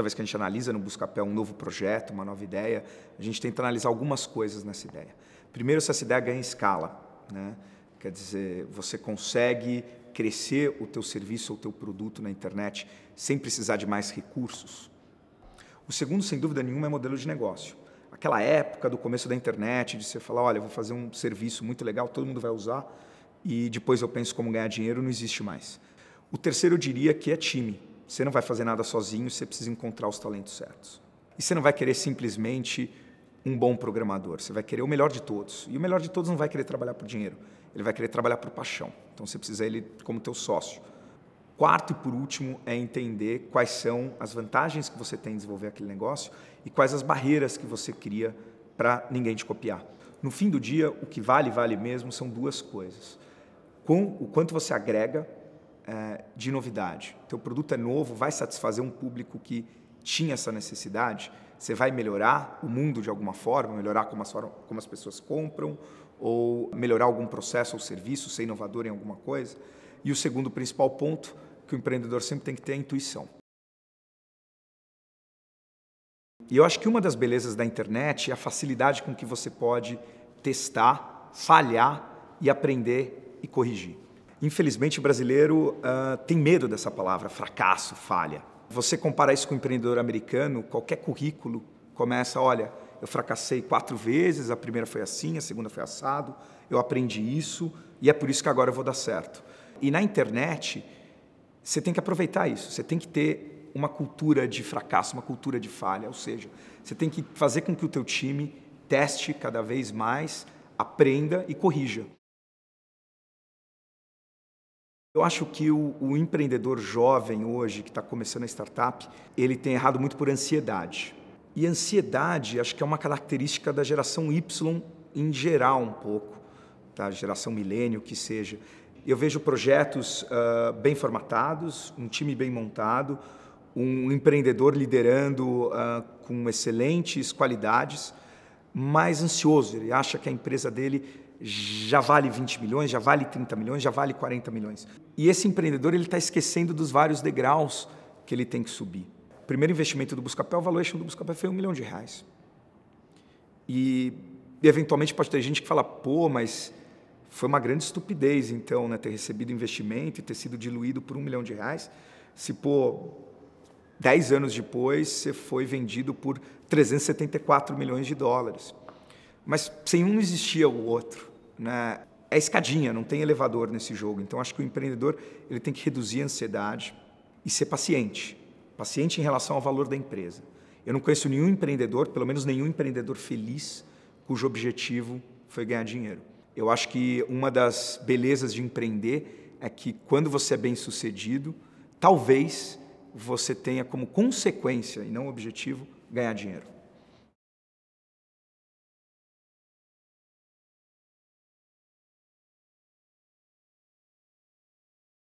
toda vez que a gente analisa no Buscapé um novo projeto, uma nova ideia, a gente tenta analisar algumas coisas nessa ideia. Primeiro, se essa ideia ganha escala. Né? Quer dizer, você consegue crescer o teu serviço ou o teu produto na internet sem precisar de mais recursos. O segundo, sem dúvida nenhuma, é modelo de negócio. Aquela época do começo da internet, de você falar, olha, vou fazer um serviço muito legal, todo mundo vai usar, e depois eu penso como ganhar dinheiro, não existe mais. O terceiro, eu diria que é time. Você não vai fazer nada sozinho, você precisa encontrar os talentos certos. E você não vai querer simplesmente um bom programador, você vai querer o melhor de todos. E o melhor de todos não vai querer trabalhar por dinheiro, ele vai querer trabalhar por paixão. Então você precisa ele como teu sócio. Quarto e por último é entender quais são as vantagens que você tem em desenvolver aquele negócio e quais as barreiras que você cria para ninguém te copiar. No fim do dia, o que vale, vale mesmo, são duas coisas. Com o quanto você agrega é, de novidade. Teu produto é novo, vai satisfazer um público que tinha essa necessidade. Você vai melhorar o mundo de alguma forma, melhorar como as, como as pessoas compram, ou melhorar algum processo ou serviço, ser inovador em alguma coisa. E o segundo principal ponto que o empreendedor sempre tem que ter é a intuição. E eu acho que uma das belezas da internet é a facilidade com que você pode testar, falhar e aprender e corrigir. Infelizmente, o brasileiro uh, tem medo dessa palavra, fracasso, falha. Você compara isso com o empreendedor americano, qualquer currículo começa, olha, eu fracassei quatro vezes, a primeira foi assim, a segunda foi assado, eu aprendi isso e é por isso que agora eu vou dar certo. E na internet, você tem que aproveitar isso, você tem que ter uma cultura de fracasso, uma cultura de falha, ou seja, você tem que fazer com que o teu time teste cada vez mais, aprenda e corrija. Eu acho que o, o empreendedor jovem hoje, que está começando a startup, ele tem errado muito por ansiedade. E ansiedade, acho que é uma característica da geração Y em geral um pouco, da geração milênio que seja. Eu vejo projetos uh, bem formatados, um time bem montado, um empreendedor liderando uh, com excelentes qualidades, mas ansioso. Ele acha que a empresa dele já vale 20 milhões, já vale 30 milhões, já vale 40 milhões. E esse empreendedor ele está esquecendo dos vários degraus que ele tem que subir. O primeiro investimento do Buscapé, o valuation do Buscapé foi um milhão de reais. E, eventualmente pode ter gente que fala, pô, mas foi uma grande estupidez então, né, ter recebido investimento e ter sido diluído por um milhão de reais. Se, pô, dez anos depois você foi vendido por 374 milhões de dólares. Mas sem um não existia o outro né, é escadinha, não tem elevador nesse jogo. Então acho que o empreendedor ele tem que reduzir a ansiedade e ser paciente, paciente em relação ao valor da empresa. Eu não conheço nenhum empreendedor, pelo menos nenhum empreendedor feliz, cujo objetivo foi ganhar dinheiro. Eu acho que uma das belezas de empreender é que quando você é bem sucedido, talvez você tenha como consequência e não objetivo ganhar dinheiro.